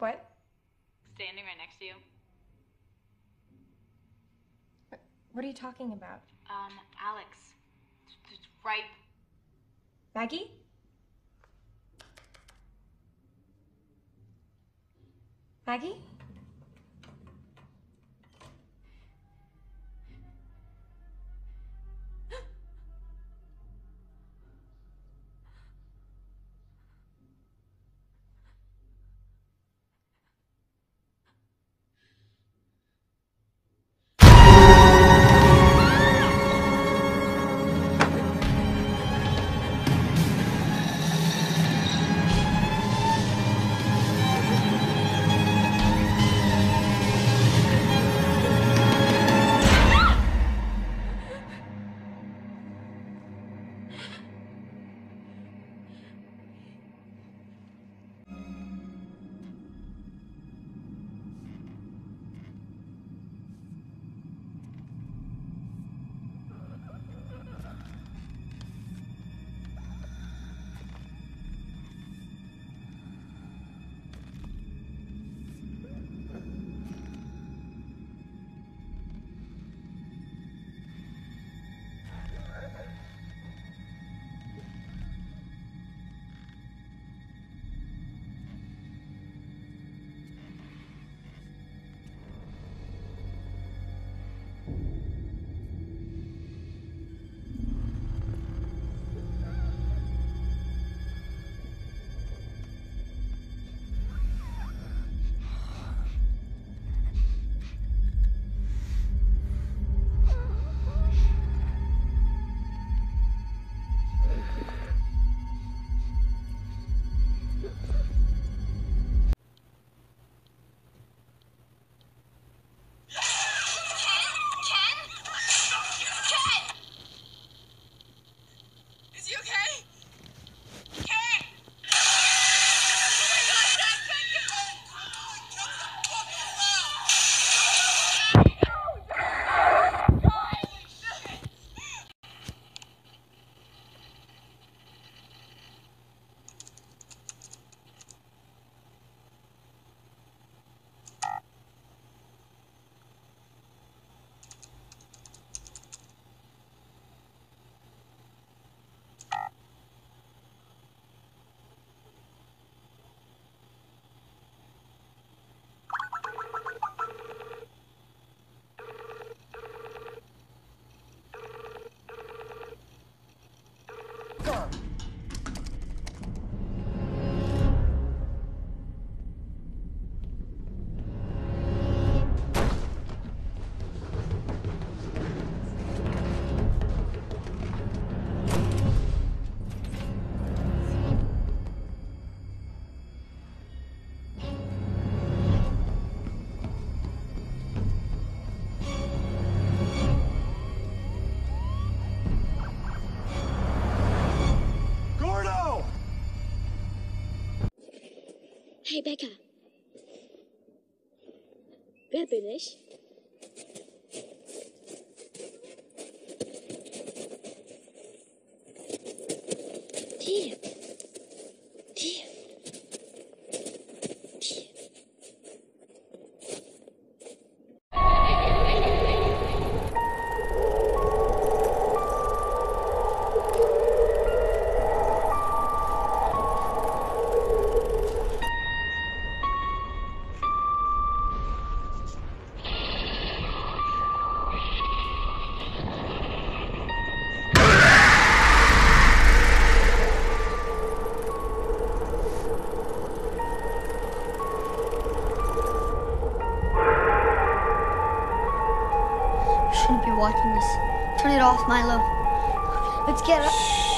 What? Standing right next to you? What are you talking about? Um, Alex. It's-. Maggie? Maggie? Hey, Becca. Wer bin ich? Hier. Watching this. Turn it off, Milo. Let's get up.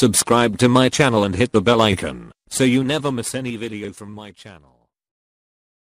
Subscribe to my channel and hit the bell icon so you never miss any video from my channel.